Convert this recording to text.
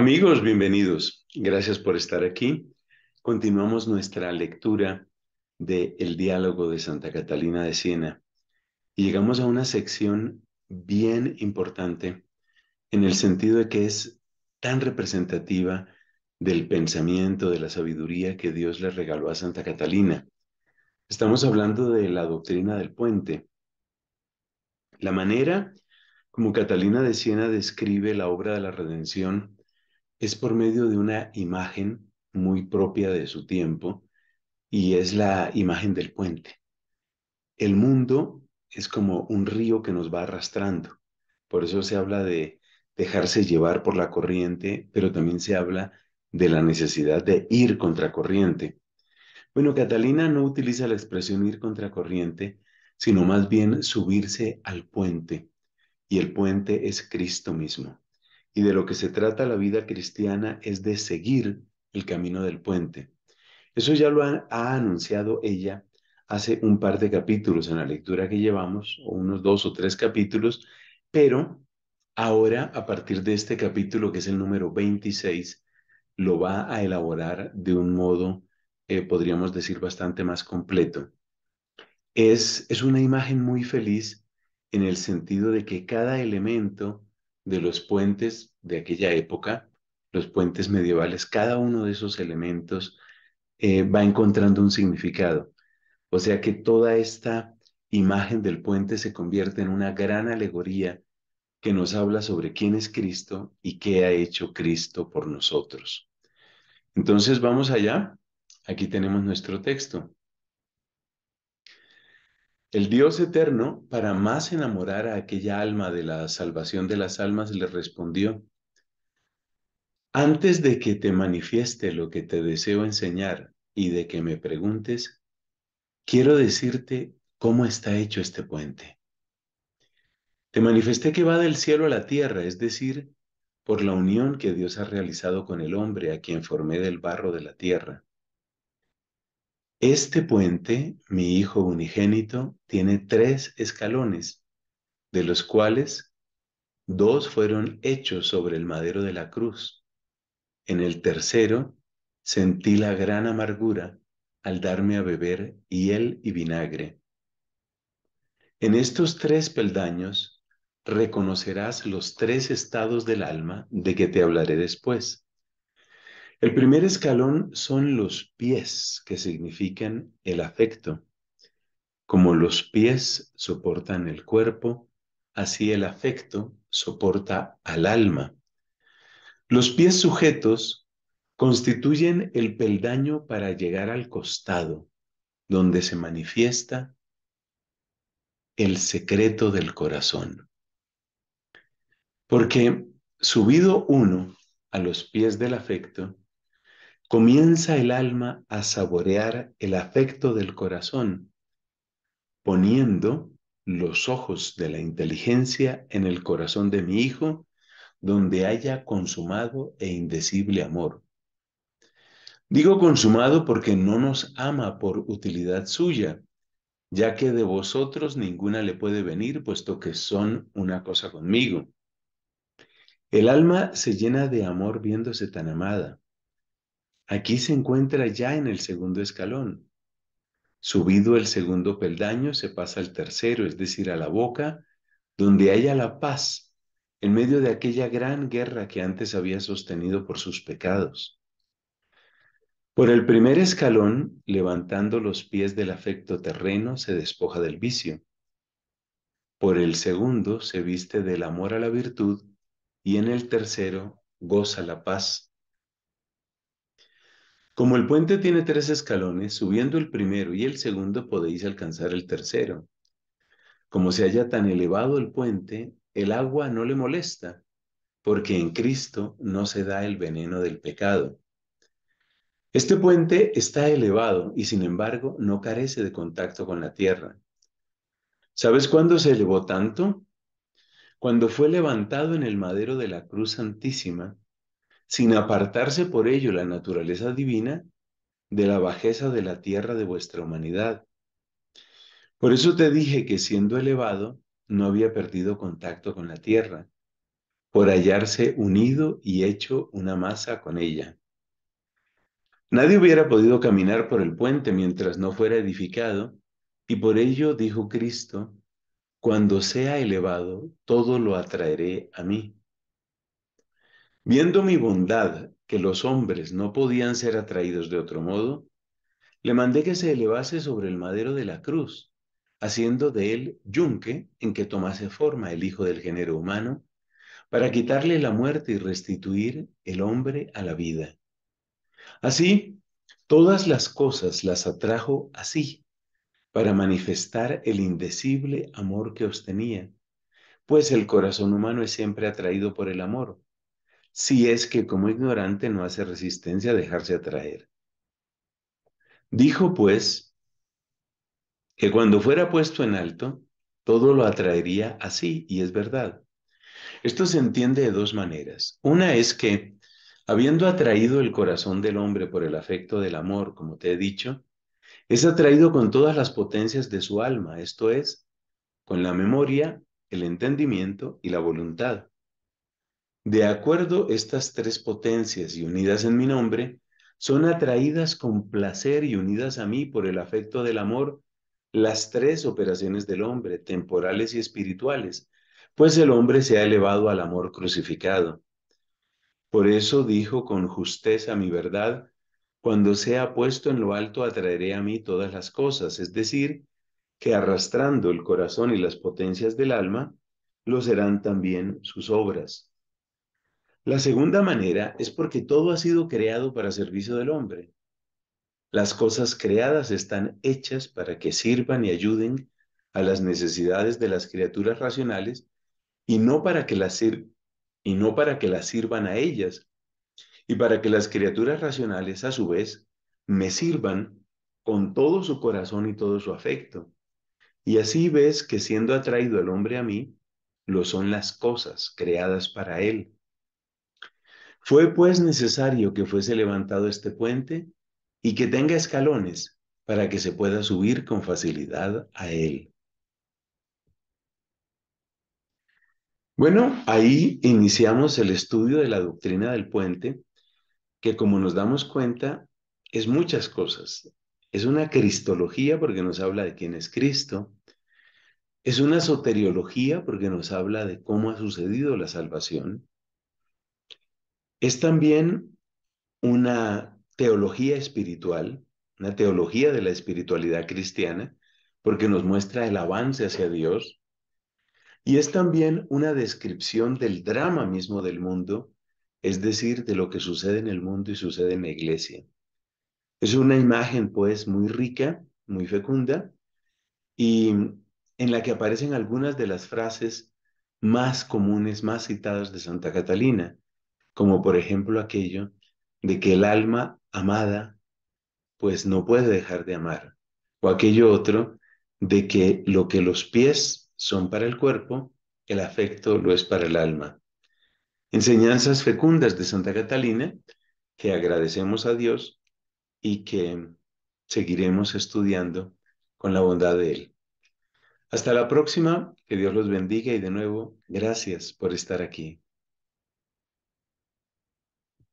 Amigos, bienvenidos. Gracias por estar aquí. Continuamos nuestra lectura de El diálogo de Santa Catalina de Siena y llegamos a una sección bien importante en el sentido de que es tan representativa del pensamiento, de la sabiduría que Dios le regaló a Santa Catalina. Estamos hablando de la doctrina del puente. La manera como Catalina de Siena describe la obra de la redención es por medio de una imagen muy propia de su tiempo y es la imagen del puente. El mundo es como un río que nos va arrastrando. Por eso se habla de dejarse llevar por la corriente, pero también se habla de la necesidad de ir contra corriente. Bueno, Catalina no utiliza la expresión ir contra corriente, sino más bien subirse al puente. Y el puente es Cristo mismo. Y de lo que se trata la vida cristiana es de seguir el camino del puente. Eso ya lo ha, anunciado ella hace un par de capítulos en la lectura que llevamos, o unos dos o tres capítulos, pero ahora, a partir de este capítulo, que es el número 26, lo va a elaborar de un modo, eh, podríamos decir, bastante más completo. Es, es una imagen muy feliz en el sentido de que cada elemento de los puentes de aquella época, los puentes medievales, cada uno de esos elementos eh, va encontrando un significado. O sea que toda esta imagen del puente se convierte en una gran alegoría que nos habla sobre quién es Cristo y qué ha hecho Cristo por nosotros. Entonces vamos allá. Aquí tenemos nuestro texto. El Dios eterno, para más enamorar a aquella alma de la salvación de las almas, le respondió, antes de que te manifieste lo que te deseo enseñar y de que me preguntes, quiero decirte cómo está hecho este puente. Te manifesté que va del cielo a la tierra, es decir, por la unión que Dios ha realizado con el hombre a quien formé del barro de la tierra. Este puente, mi hijo unigénito, tiene tres escalones, de los cuales dos fueron hechos sobre el madero de la cruz. En el tercero sentí la gran amargura al darme a beber hiel y vinagre. En estos tres peldaños reconocerás los tres estados del alma de que te hablaré después. El primer escalón son los pies, que significan el afecto. Como los pies soportan el cuerpo, así el afecto soporta al alma. Los pies sujetos constituyen el peldaño para llegar al costado, donde se manifiesta el secreto del corazón. Porque subido uno a los pies del afecto, comienza el alma a saborear el afecto del corazón, poniendo los ojos de la inteligencia en el corazón de mi hijo, donde haya consumado e indecible amor. Digo consumado porque no nos ama por utilidad suya, ya que de vosotros ninguna le puede venir, puesto que son una cosa conmigo. El alma se llena de amor viéndose tan amada. Aquí se encuentra ya en el segundo escalón. Subido el segundo peldaño, se pasa al tercero, es decir, a la boca, donde haya la paz, en medio de aquella gran guerra que antes había sostenido por sus pecados. Por el primer escalón, levantando los pies del afecto terreno, se despoja del vicio. Por el segundo, se viste del amor a la virtud, y en el tercero, goza la paz como el puente tiene tres escalones, subiendo el primero y el segundo podéis alcanzar el tercero. Como se halla tan elevado el puente, el agua no le molesta, porque en Cristo no se da el veneno del pecado. Este puente está elevado y sin embargo no carece de contacto con la tierra. ¿Sabes cuándo se elevó tanto? Cuando fue levantado en el madero de la cruz santísima sin apartarse por ello la naturaleza divina de la bajeza de la tierra de vuestra humanidad. Por eso te dije que siendo elevado, no había perdido contacto con la tierra. por hallarse unido y hecho una masa con ella. Nadie hubiera podido caminar por el puente mientras no fuera edificado, y por ello dijo Cristo, cuando sea elevado, todo lo atraeré a mí. Viendo mi bondad, que los hombres no podían ser atraídos de otro modo, le mandé que se elevase sobre el madero de la cruz, haciendo de él yunque en que tomase forma el Hijo del género humano, para quitarle la muerte y restituir el hombre a la vida. Así, todas las cosas las atrajo así, para manifestar el indecible amor que os tenía, pues el corazón humano es siempre atraído por el amor, si es que como ignorante no hace resistencia a dejarse atraer. Dijo pues que cuando fuera puesto en alto, todo lo atraería así, y es verdad. Esto se entiende de dos maneras. Una es que, habiendo atraído el corazón del hombre por el afecto del amor, como te he dicho, es atraído con todas las potencias de su alma, esto es, con la memoria, el entendimiento y la voluntad. De acuerdo, estas tres potencias y unidas en mi nombre, son atraídas con placer y unidas a mí por el afecto del amor las tres operaciones del hombre, temporales y espirituales, pues el hombre se ha elevado al amor crucificado. Por eso dijo con justeza mi verdad, cuando sea puesto en lo alto atraeré a mí todas las cosas, es decir, que arrastrando el corazón y las potencias del alma, lo serán también sus obras. La segunda manera es porque todo ha sido creado para servicio del hombre. Las cosas creadas están hechas para que sirvan y ayuden a las necesidades de las criaturas racionales y no para que las, sirvan a ellas, y para que las criaturas racionales a su vez me sirvan con todo su corazón y todo su afecto. Y así ves que siendo atraído el hombre a mí, lo son las cosas creadas para él. Fue pues necesario que fuese levantado este puente y que tenga escalones para que se pueda subir con facilidad a él. Bueno, ahí iniciamos el estudio de la doctrina del puente, que como nos damos cuenta, es muchas cosas. Es una cristología porque nos habla de quién es Cristo. Es una soteriología porque nos habla de cómo ha sucedido la salvación. Es también una teología espiritual, una teología de la espiritualidad cristiana, porque nos muestra el avance hacia Dios y es también una descripción del drama mismo del mundo, es decir, de lo que sucede en el mundo y sucede en la iglesia. Es una imagen, pues, muy rica, muy fecunda, y en la que aparecen algunas de las frases más comunes, más citadas de Santa Catalina, como por ejemplo aquello de que el alma amada, pues no puede dejar de amar, o aquello otro de que lo que los pies son para el cuerpo, el afecto lo es para el alma. Enseñanzas fecundas de Santa Catalina que agradecemos a Dios y que seguiremos estudiando con la bondad de Él. Hasta la próxima, que Dios los bendiga y de nuevo, gracias por estar aquí.